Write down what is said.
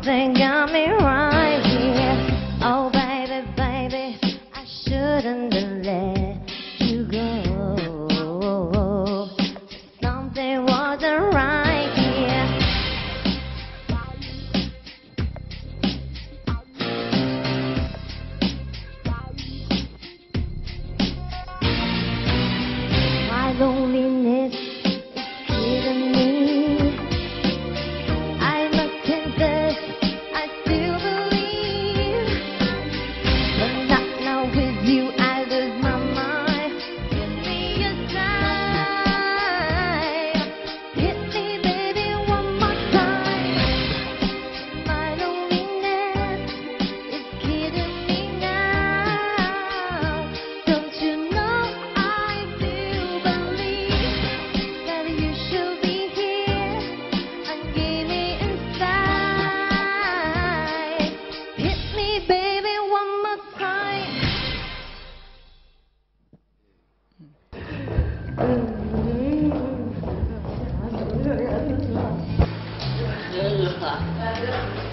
Something got me right here. Oh, baby, baby. I shouldn't Something right here. My loneliness 呃